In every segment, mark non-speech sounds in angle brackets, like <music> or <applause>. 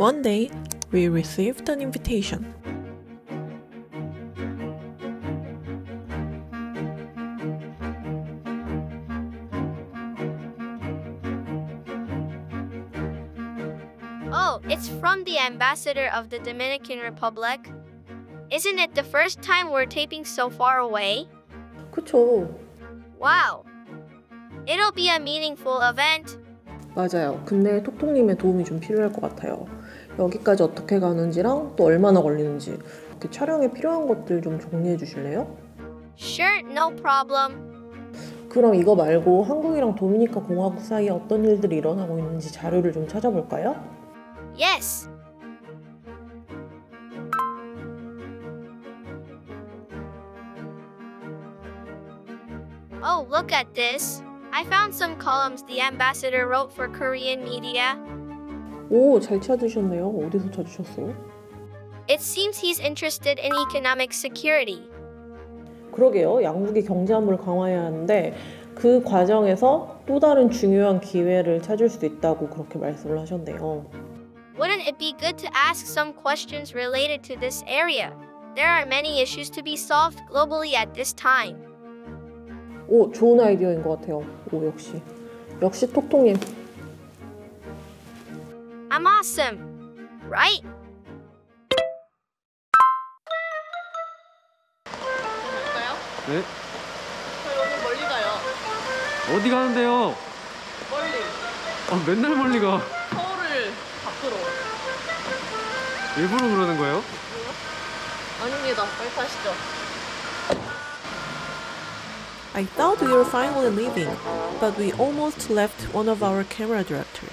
One day, we received an invitation. Oh, it's from the ambassador of the Dominican Republic. Isn't it the first time we're taping so far away? 그쵸. Wow. It'll be a meaningful event. 맞아요. 근데 톡톡님의 도움이 좀 필요할 것 같아요. 여기까지 어떻게 가는지랑 또 얼마나 걸리는지 이렇게 촬영에 필요한 것들 좀 정리해 주실래요? Sure, no problem. 그럼 이거 말고 한국이랑 도미니카 공화국 사이에 어떤 일들이 일어나고 있는지 자료를 좀 찾아볼까요? Yes. Oh, look at this. I found some columns the ambassador wrote for Korean media. 오, 잘 찾으셨네요. 어디서 찾으셨어요? It seems he's interested in economic security. 그러게요. 양국이 경제 안보를 강화해야 하는데 그 과정에서 또 다른 중요한 기회를 찾을 수도 있다고 그렇게 말씀을 하셨네요. Wouldn't it be good to ask some questions related to this area? There are many issues to be solved globally at this time. 오, 좋은 아이디어인 것 같아요. 오, 역시. 역시 톡톡님. I'm awesome, right? 갈까요? 네? 저희 오늘 멀리 가요. 어디 가는데요? 멀리. 아, 맨날 멀리 가. 서울을 밖으로. 일부러 그러는 거예요? 아닙니다. 빨리 타시죠. I thought we were finally leaving, but we almost left one of our camera directors.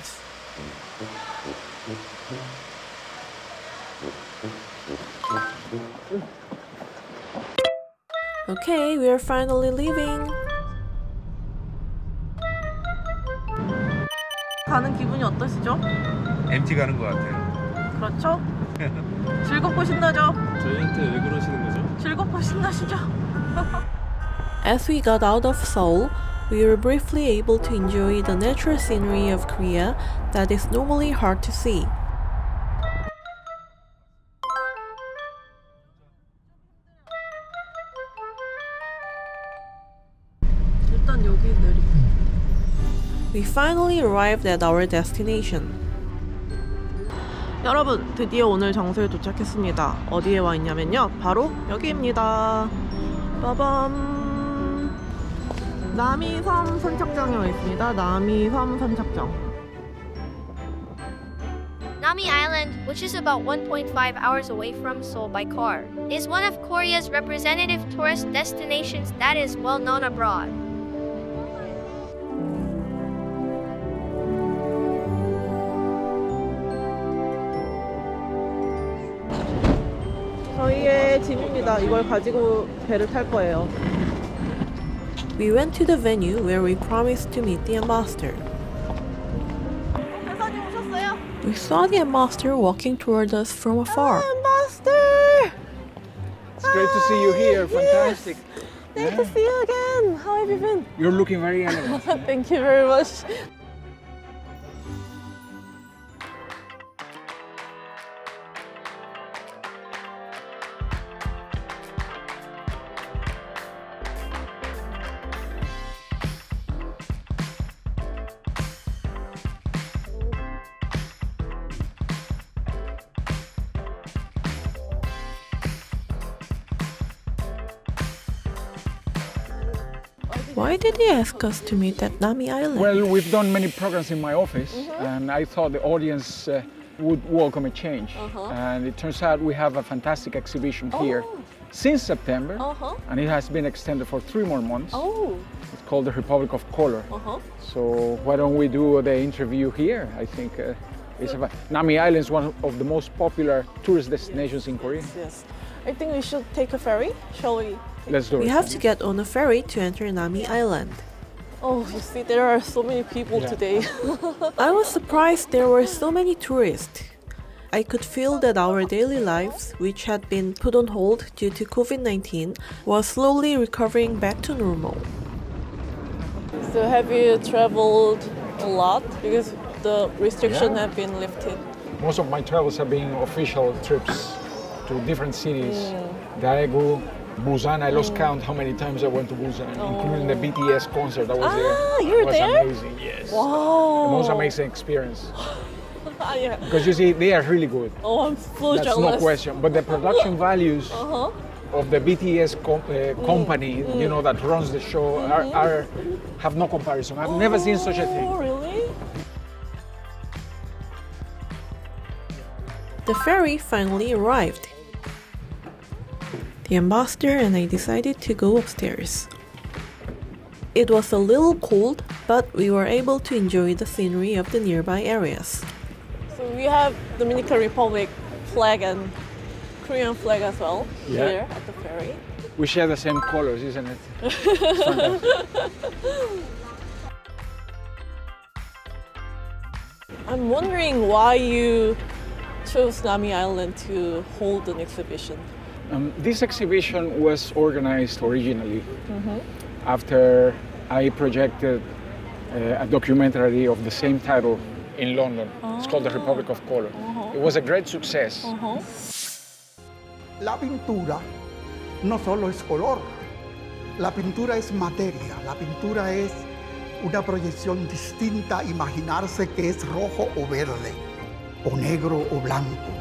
Okay, we are finally leaving. 가는 기분이 어떠시죠? MT 가는 것 같아요. 그렇죠? 즐겁고 신나죠? 저희한테 왜 그러시는 거죠? 즐겁고 신나시죠? <laughs> As we got out of Seoul, we were briefly able to enjoy the natural scenery of Korea that is normally hard to see. Finally arrived at our destination. 여러분, 드디어 오늘 장소에 도착했습니다. 어디에 와 있냐면요. 바로 여기입니다. 빠밤. 남이섬 선착장에 와 있습니다. 남이섬 선착장. Nami Island, which is about 1.5 hours away from Seoul by car, is one of Korea's representative tourist destinations that is well known abroad. 저희의 짐입니다. 이걸 가지고 배를 탈 거예요. We went to the venue where we promised to meet the ambassador. 회사님 오셨어요? We saw the ambassador walking toward us from afar. ambassador! It's great to see you here. Fantastic. Nice to see you again. How have you been? You're looking very elegant. <laughs> Thank you very much. Why did he ask us to meet at Nami Island? well, we've done many programs in my office, and I thought the audience uh, would welcome a change. And it turns out we have a fantastic exhibition here since September, Uh-huh. and it has been extended for three more months. Oh. It's called the Republic of Color. Uh-huh. So why don't we do the interview here? I think uh, it's a, Nami Island is one of the most popular tourist destinations in Korea. Yes. I think we should take a ferry. Shall we? Let's do We it. have to get on a ferry to enter Nami Island. Oh, you see, there are so many people Yeah. today. <laughs> I was surprised there were so many tourists. I could feel that our daily lives, which had been put on hold due to COVID 19, was slowly recovering back to normal. so have you traveled a lot? Because the restriction have been lifted. Most of my travels have been official trips to different cities. Mm. Daegu, Busan. I lost count how many times I went to Busan, including the BTS concert. I was there. Ah, you were it was there? amazing. Yes. Wow. The most amazing experience. <laughs> Ah, yeah. Because you see, they are really good. Oh, I'm so That's jealous. no question. But the production <laughs> values Uh-huh. of the BTS com- uh, company, you know, that runs the show, are, are have no comparison. I've never seen such a Oh, thing. really? The ferry finally arrived. The ambassador and I decided to go upstairs. It was a little cold, but we were able to enjoy the scenery of the nearby areas. So we have Dominican Republic flag and Korean flag as well Yeah. here at the ferry. We share the same colors, isn't it? <laughs> I'm wondering why you chose Nami Island to hold an exhibition. Um, this exhibition was organized originally after I projected uh, a documentary of the same title in London. It's called The Republic of Color. It was a great success. La pintura no solo es color, la pintura es materia, la pintura es una proyección distinta, imaginarse que es rojo o verde, o negro o blanco.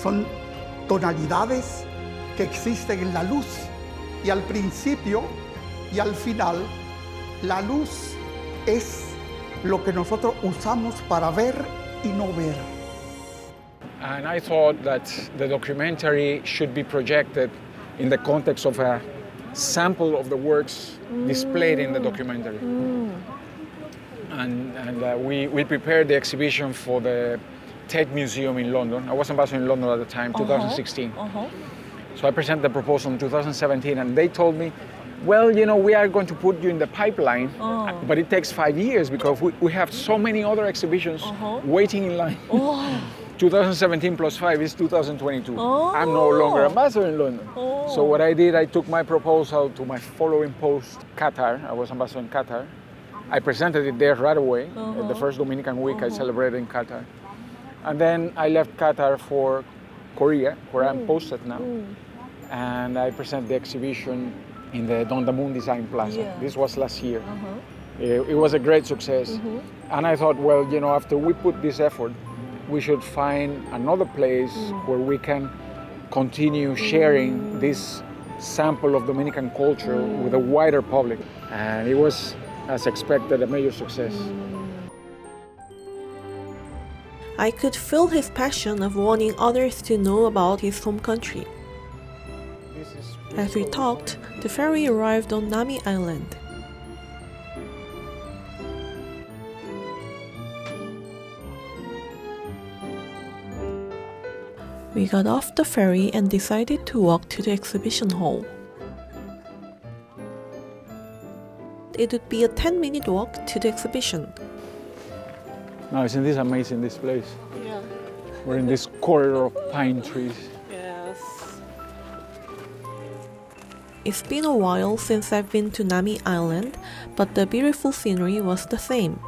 Son tonalidades que existen en la luz y al principio y al final la luz es lo que nosotros usamos para ver y no ver. And I thought that the documentary should be projected in the context of a sample of the works displayed in the documentary. And, and uh, we, we prepared the exhibition for the Tate Museum in London. I was ambassador in London at the time, 2016. Uh-huh. So I presented the proposal in 2017, and they told me, well, you know, we are going to put you in the pipeline, oh. but it takes five years because we, we have so many other exhibitions uh-huh. waiting in line. <laughs> 2017 plus five is 2022. I'm no oh. longer Oh. ambassador in London. So what I did, I took my proposal to my following post, Qatar. I was ambassador in Qatar. I presented it there right away. At the uh-huh. first Dominican week I uh-huh. celebrated in Qatar. And then I left Qatar for Korea, where I'm mm. posted now. Mm. And I presented the exhibition in the Dongdaemun Design Plaza. Yeah. This was last year. Uh-huh. It, it was a great success. Mm-hmm. And I thought, well, you know, after we put this effort, we should find another place mm. where we can continue sharing this sample of Dominican culture with a wider public. And it was, as expected, a major success. I could feel his passion of wanting others to know about his home country. As we talked, the ferry arrived on Nami Island. We got off the ferry and decided to walk to the exhibition hall. It would be a 10 minute walk to the exhibition. Now, isn't this amazing, this place? Yeah. We're in this corridor of pine trees. Yes. It's been a while since I've been to Nami Island, but the beautiful scenery was the same.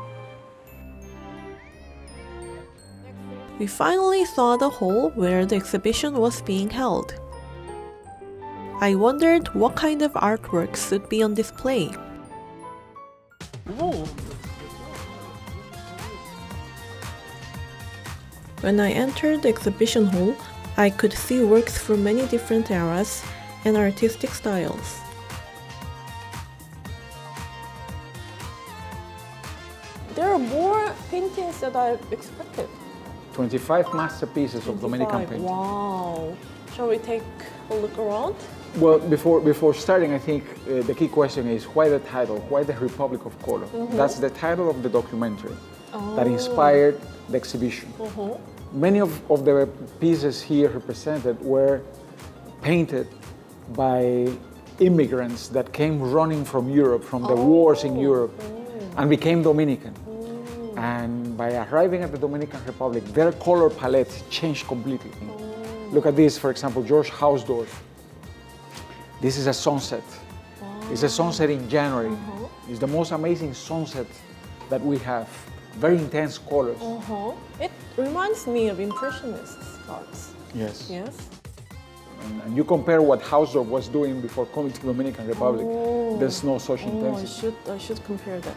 We finally saw the hall where the exhibition was being held. I wondered what kind of artworks would be on display. When I entered the exhibition hall, I could see works from many different eras and artistic styles. There are more paintings than I expected. 25 masterpieces of Dominican 25. painting. Wow. Shall we take a look around? Well, before before starting, I think uh, the key question is why the title? Why the Republic of Color? That's the title of the documentary that inspired the exhibition. Many of, of the pieces here represented were painted by immigrants that came running from Europe, from the wars in oh, Europe, and became Dominican. Mm. And by arriving at the Dominican Republic, their color palette changed completely. Mm. Look at this, for example, George Hausdorf. This is a sunset. It's a sunset in January. Uh-huh. It's the most amazing sunset that we have very intense colors. Uh-huh. It reminds me of Impressionist arts. Yes. Yes. And, and you compare what Hausdorf was doing before coming to Dominican Republic. Oh. There's no such intensity. Oh, I should I should compare that.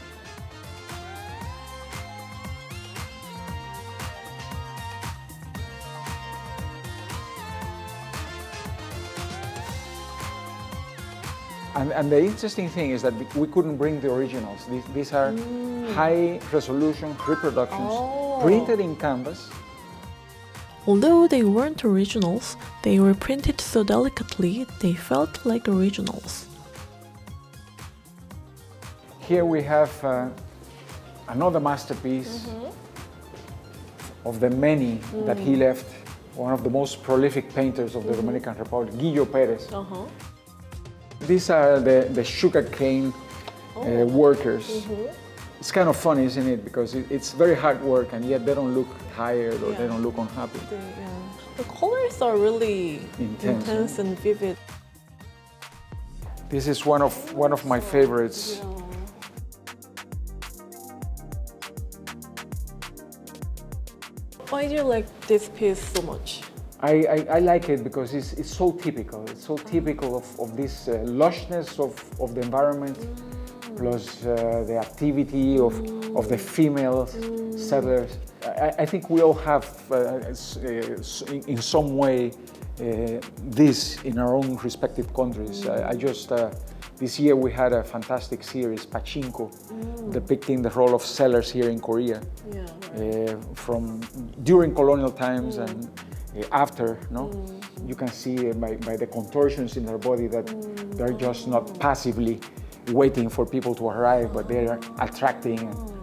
And, and the interesting thing is that we- we couldn't bring the originals. These, these are high resolution reproductions Oh. printed in canvas. Although they weren't originals, they were printed so delicately they felt like originals. Here we have uh, another masterpiece of the many that he left, one of the most prolific painters of the Dominican Republic, Guillo Perez. Uh-huh. These are the, the sugarcane uh, workers. It's kind of funny, isn't it? Because it, it's very hard work and yet they don't look tired or they don't look unhappy. The, yeah. the colors are really Intense, intense and vivid. This is one of, one of my favorites. Why do you like this piece so much? I, I, I like it because it's, it's so typical. It's so typical of, of this uh, lushness of, of the environment, plus uh, the activity of, of the female settlers. I, I think we all have, uh, uh, in, in some way, uh, this in our own respective countries. I, I just, uh, this year we had a fantastic series, Pachinko, depicting the role of sellers here in Korea Yeah. uh, from during colonial times and uh, after, no? You can see uh, by, by the contortions in their body that they're just not passively waiting for people to arrive, but they're attracting. And,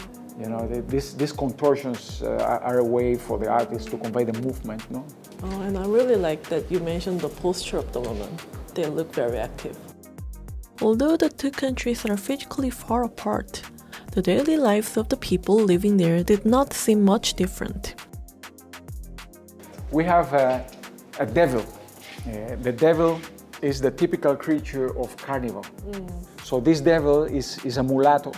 you know, they, this, these contortions uh, are- are a way for the artist to convey the movement, no? Oh, and I really like that you mentioned the posture of the woman. They look very active. Although the two countries are physically far apart, the daily lives of the people living there did not seem much different. We have a, a devil. Uh, the devil is the typical creature of carnival. Mm. So this devil is, is a mulatto,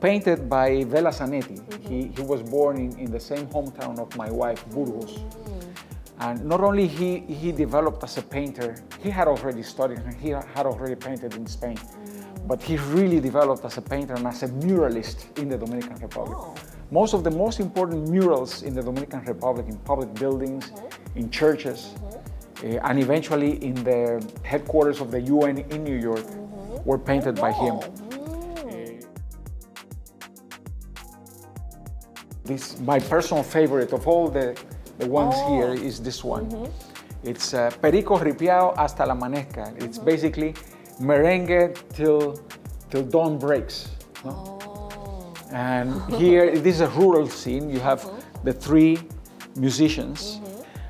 painted by Vela Zanetti. Mm-hmm. He, he was born in, in the same hometown of my wife, Burgos. Mm. And not only he, he developed as a painter, he had already studied and he had already painted in Spain, but he really developed as a painter and as a muralist in the Dominican Republic. Oh. Most of the most important murals in the Dominican Republic, in public buildings, uh-huh. in churches, uh, and eventually in the headquarters of the UN in New York, uh-huh. were painted by him. Oh, this my personal favorite of all the, the ones oh. here is this one. Mm-hmm. It's uh, Perico Ripiao hasta la amanezca. It's mm-hmm. basically merengue till till dawn breaks. no? Oh. And here, <laughs> this is a rural scene. You have mm-hmm. the three musicians,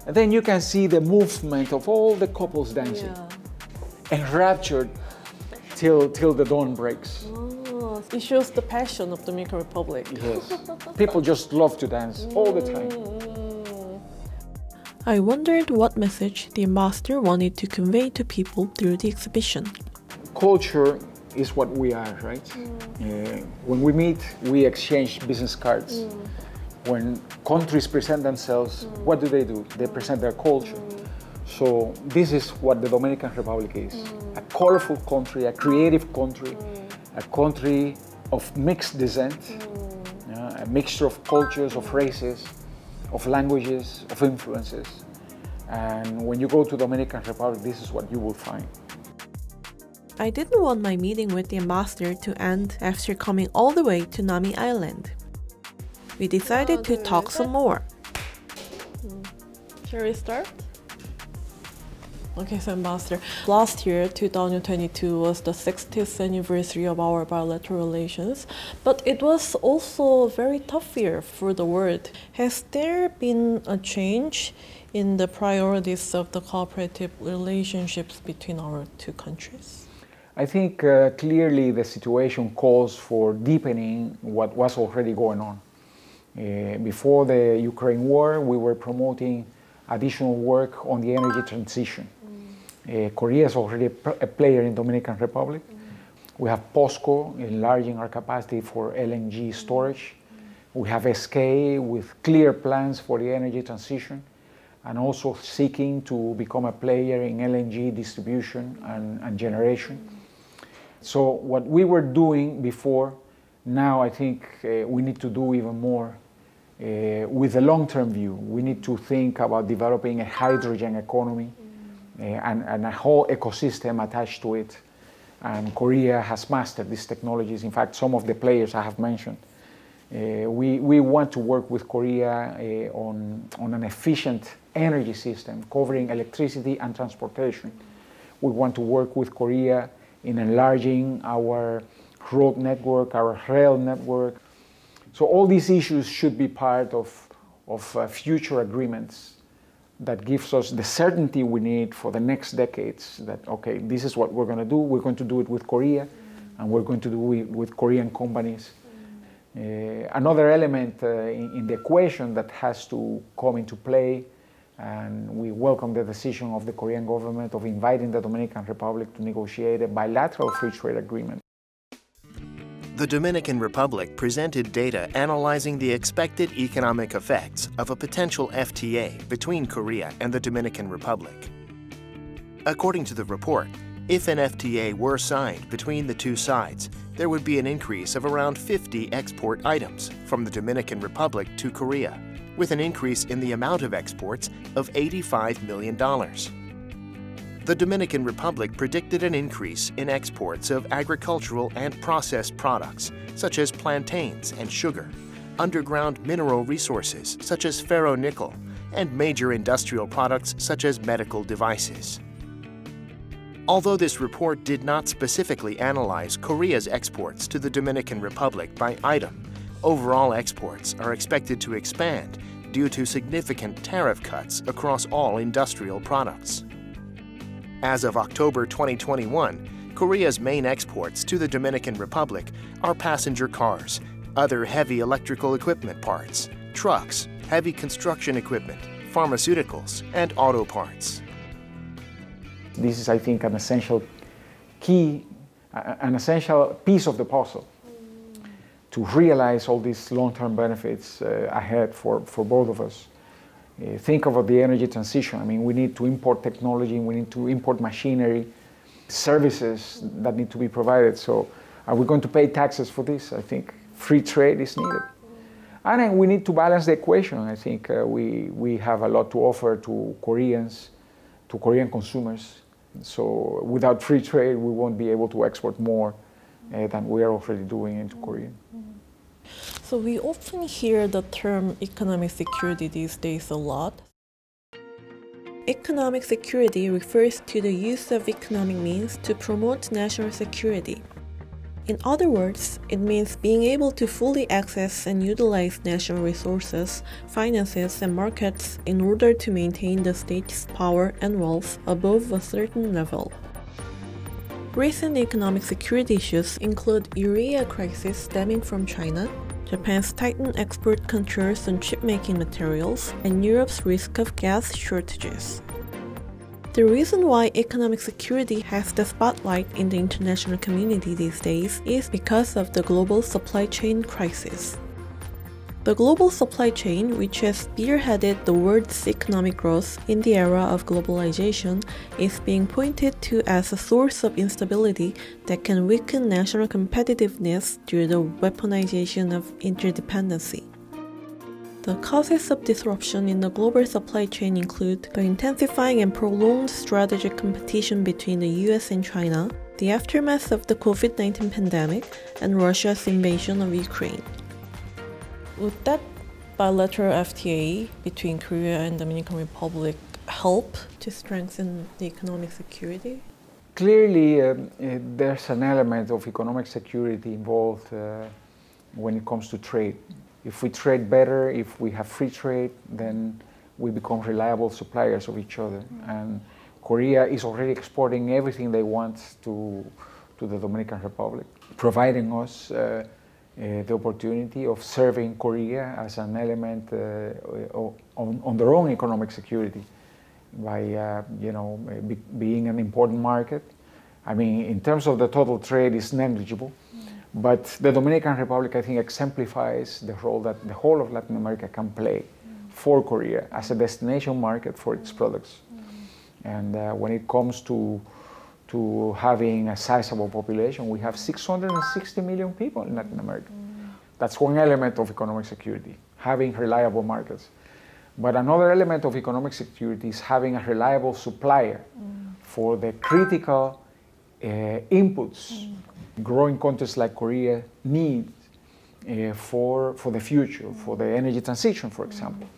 and then you can see the movement of all the couples dancing, enraptured till till the dawn breaks. Oh, it shows the passion of Dominican Republic. Yes, people just love to dance all the time. I wondered what message the ambassador wanted to convey to people through the exhibition. culture is what we are, right? Mm. Uh, when we meet, we exchange business cards. Mm. When countries present themselves, mm. what do they do? They present their culture. So this is what the Dominican Republic is: a colorful country, a creative country, a country of mixed descent, yeah, a mixture of cultures, of races, of languages, of influences. And when you go to Dominican Republic, this is what you will find. I didn't want my meeting with the ambassador to end after coming all the way to Nami Island. We decided to talk some more. Shall we start? Okay, so Ambassador, last year, 2022, was the 60th anniversary of our bilateral relations, but it was also a very tough year for the world. Has there been a change in the priorities of the cooperative relationships between our two countries? I think uh, clearly the situation calls for deepening what was already going on. Uh, before the Ukraine war, we were promoting additional work on the energy transition. Uh, Korea is already a, player in Dominican Republic. We have POSCO enlarging our capacity for LNG storage. We have SK with clear plans for the energy transition and also seeking to become a player in LNG distribution and, and generation. So what we were doing before, now I think uh, we need to do even more uh, with a long-term view. We need to think about developing a hydrogen economy and, and, a whole ecosystem attached to it. And Korea has mastered these technologies. In fact, some of the players I have mentioned. Uh, we, we want to work with Korea uh, on, on an efficient energy system covering electricity and transportation. We want to work with Korea in enlarging our road network, our rail network. So all these issues should be part of, of uh, future agreements that gives us the certainty we need for the next decades that, okay, this is what we're going to do. We're going to do it with Korea, and we're going to do it with Korean companies. Uh, another element uh, in, in, the equation that has to come into play, and we welcome the decision of the Korean government of inviting the Dominican Republic to negotiate a bilateral free trade agreement. The Dominican Republic presented data analyzing the expected economic effects of a potential FTA between Korea and the Dominican Republic. According to the report, if an FTA were signed between the two sides, there would be an increase of around 50 export items from the Dominican Republic to Korea, with an increase in the amount of exports of $85 million the Dominican Republic predicted an increase in exports of agricultural and processed products, such as plantains and sugar, underground mineral resources, such as ferronickel, and major industrial products, such as medical devices. Although this report did not specifically analyze Korea's exports to the Dominican Republic by item, overall exports are expected to expand due to significant tariff cuts across all industrial products. As of October 2021, Korea's main exports to the Dominican Republic are passenger cars, other heavy electrical equipment parts, trucks, heavy construction equipment, pharmaceuticals, and auto parts. This is, I think, an essential key, an essential piece of the puzzle to realize all these long-term benefits uh, ahead for, for both of us. Uh, think about the energy transition. I mean, we need to import technology, we need to import machinery, services that need to be provided. So, are we going to pay taxes for this? I think free trade is needed. And we need to balance the equation. I think uh, we, we have a lot to offer to Koreans, to Korean consumers. So, without free trade, we won't be able to export more uh, than we are already doing into Korea. So we often hear the term economic security these days a lot. Economic security refers to the use of economic means to promote national security. In other words, it means being able to fully access and utilize national resources, finances, and markets in order to maintain the state's power and wealth above a certain level. Recent economic security issues include urea crisis stemming from China, Japan's tightened export controls on chipmaking materials, and Europe's risk of gas shortages. The reason why economic security has the spotlight in the international community these days is because of the global supply chain crisis. The global supply chain, which has spearheaded the world's economic growth in the era of globalization, is being pointed to as a source of instability that can weaken national competitiveness through the weaponization of interdependency. The causes of disruption in the global supply chain include the intensifying and prolonged strategic competition between the US and China, the aftermath of the COVID 19 pandemic, and Russia's invasion of Ukraine. Would that bilateral FTA between Korea and Dominican Republic help to strengthen the economic security? Clearly, um, uh, there's an element of economic security involved uh, when it comes to trade. If we trade better, if we have free trade, then we become reliable suppliers of each other. Mm-hmm. And Korea is already exporting everything they want to, to the Dominican Republic, providing us uh, uh, the opportunity of serving Korea as an element uh, on, on, their own economic security by, uh, you know, be, being an important market. I mean, in terms of the total trade, is negligible, mm. But the Dominican Republic, I think, exemplifies the role that the whole of Latin America can play for Korea as a destination market for its products. And uh, when it comes to to having a sizable population, we have 660 million people in Latin America. That's one element of economic security, having reliable markets. But another element of economic security is having a reliable supplier for the critical uh, inputs growing countries like Korea need uh, for, for the future, for the energy transition, for example.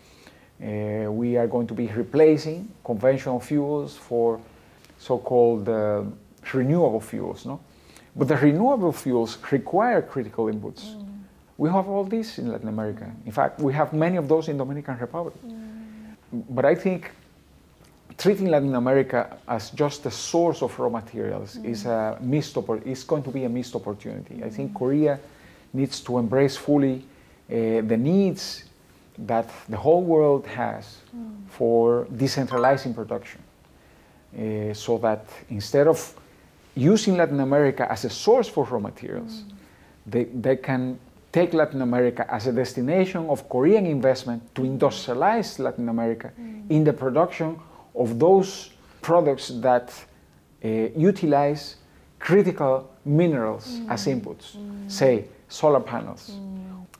Uh, we are going to be replacing conventional fuels for so-called uh, renewable fuels, no? But the renewable fuels require critical inputs. Mm. We have all this in Latin America. In fact, we have many of those in Dominican Republic. Mm. But I think treating Latin America as just a source of raw materials mm. is a missed is going to be a missed opportunity. I think Korea needs to embrace fully uh, the needs that the whole world has for decentralizing production. Uh, so that instead of using Latin America as a source for raw materials, mm. they, they can take Latin America as a destination of Korean investment to industrialize Latin America mm. in the production of those products that uh, utilize critical minerals mm. as inputs, say solar panels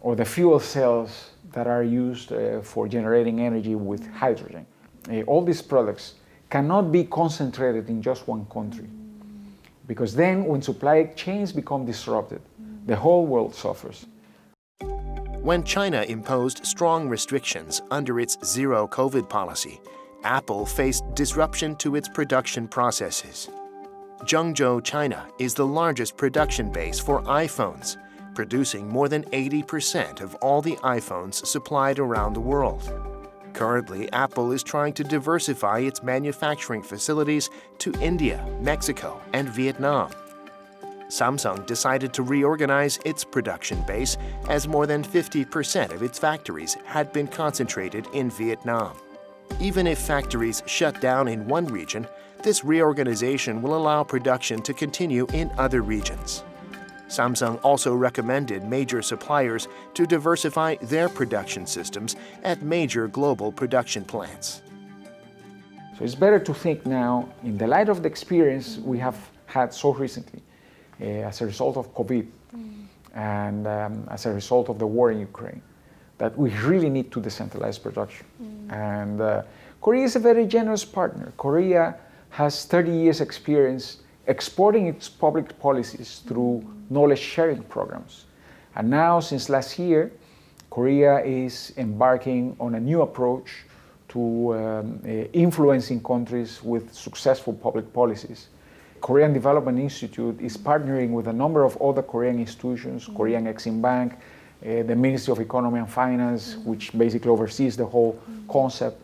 or the fuel cells that are used uh, for generating energy with hydrogen. Uh, all these products cannot be concentrated in just one country. Because then, when supply chains become disrupted, the whole world suffers. When China imposed strong restrictions under its zero COVID policy, Apple faced disruption to its production processes. Zhengzhou, China is the largest production base for iPhones, producing more than 80% of all the iPhones supplied around the world. Currently, Apple is trying to diversify its manufacturing facilities to India, Mexico, and Vietnam. Samsung decided to reorganize its production base as more than 50% of its factories had been concentrated in Vietnam. Even if factories shut down in one region, this reorganization will allow production to continue in other regions. Samsung also recommended major suppliers to diversify their production systems at major global production plants. So it's better to think now, in the light of the experience we have had so recently, uh, as a result of COVID mm. and um, as a result of the war in Ukraine, that we really need to decentralize production. Mm. And uh, Korea is a very generous partner. Korea has 30 years experience exporting its public policies through knowledge sharing programs. And now, since last year, Korea is embarking on a new approach to um, uh, influencing countries with successful public policies. Korean Development Institute is partnering with a number of other Korean institutions, mm -hmm. Korean Exim Bank, uh, the Ministry of Economy and Finance, mm -hmm. which basically oversees the whole mm -hmm. concept.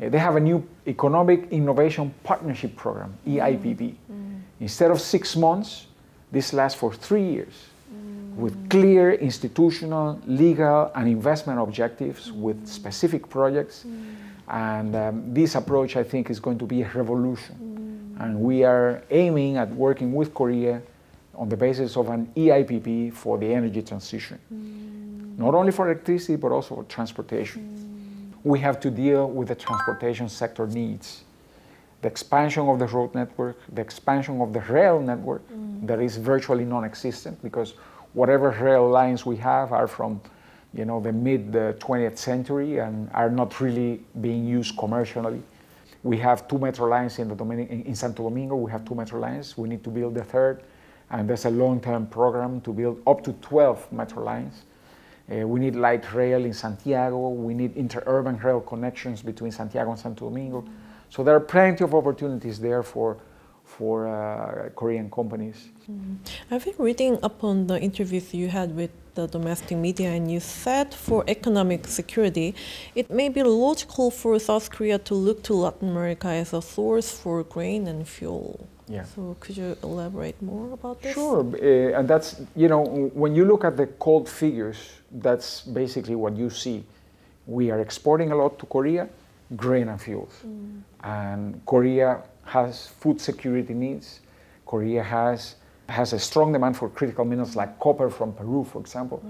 Uh, they have a new Economic Innovation Partnership Program, EIPP. Instead of six months, this lasts for three years mm. with clear institutional, legal, and investment objectives mm. with specific projects. Mm. And um, this approach, I think, is going to be a revolution. And we are aiming at working with Korea on the basis of an EIPP for the energy transition. Not only for electricity, but also for transportation. We have to deal with the transportation sector needs the expansion of the road network, the expansion of the rail network mm. that is virtually non-existent because whatever rail lines we have are from you know, the mid 20th century and are not really being used commercially. We have two metro lines in, the Dominic, in Santo Domingo, we have two metro lines. We need to build the third, and there's a long-term program to build up to 12 metro lines. Uh, we need light rail in Santiago. We need interurban rail connections between Santiago and Santo Domingo. Mm. So there are plenty of opportunities there for for uh, Korean companies. Mm. I've been reading upon the interviews you had with the domestic media, and you said for economic security, it may be logical for South Korea to look to Latin America as a source for grain and fuel. Yeah. So could you elaborate more about this? Sure, uh, and that's you know when you look at the cold figures, that's basically what you see. We are exporting a lot to Korea grain and fuels. Mm. And Korea has food security needs. Korea has has a strong demand for critical minerals like copper from Peru, for example.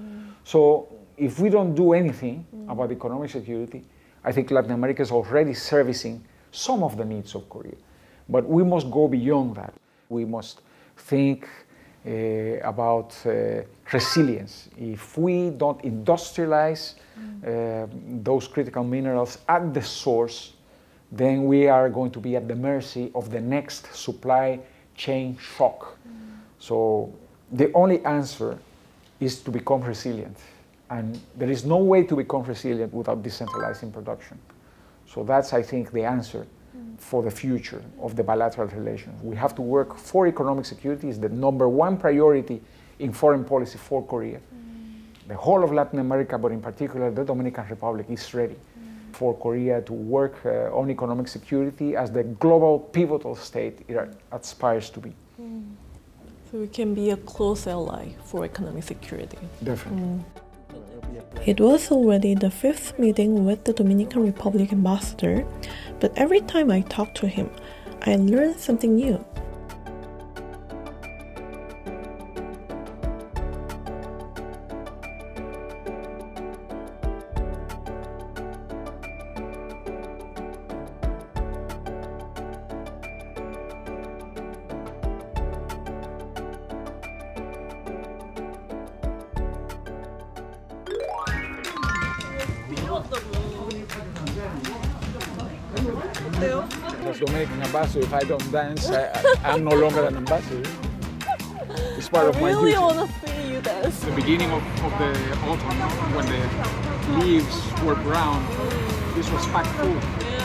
So if we don't do anything about economic security, I think Latin America is already servicing some of the needs of Korea. But we must go beyond that. We must think about uh, resilience. If we don't industrialize uh, those critical minerals at the source, then we are going to be at the mercy of the next supply chain shock. So the only answer is to become resilient. And there is no way to become resilient without decentralizing production. So that's, I think, the answer for the future of the bilateral relations. We have to work for economic security is the number one priority in foreign policy for Korea. The whole of Latin America, but in particular the Dominican Republic, is ready for Korea to work uh, on economic security as the global pivotal state it aspires to be. So we can be a close ally for economic security. Definitely. It was already the fifth meeting with the Dominican Republic ambassador, but every time I talked to him, I learned something new. If I don't dance, I, I, am no longer an ambassador. It's part I of my really duty. want to see you dance. the beginning of, of the autumn when the leaves were brown this was packed full